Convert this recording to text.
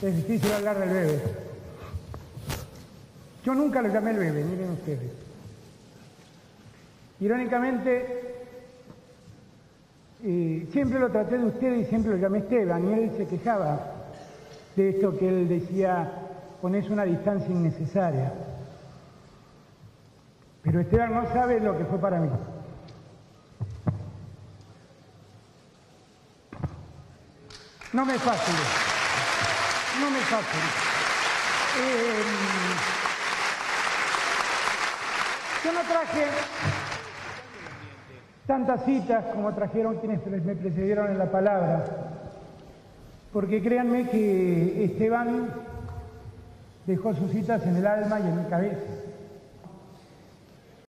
Es difícil hablar del bebé. Yo nunca lo llamé el bebé, miren ustedes. Irónicamente, eh, siempre lo traté de usted y siempre lo llamé Esteban, y él se quejaba de esto que él decía, pones una distancia innecesaria. Pero Esteban no sabe lo que fue para mí. No me es fácil. No me fácil. Eh, yo no traje tantas citas como trajeron quienes me precedieron en la palabra, porque créanme que Esteban dejó sus citas en el alma y en mi cabeza.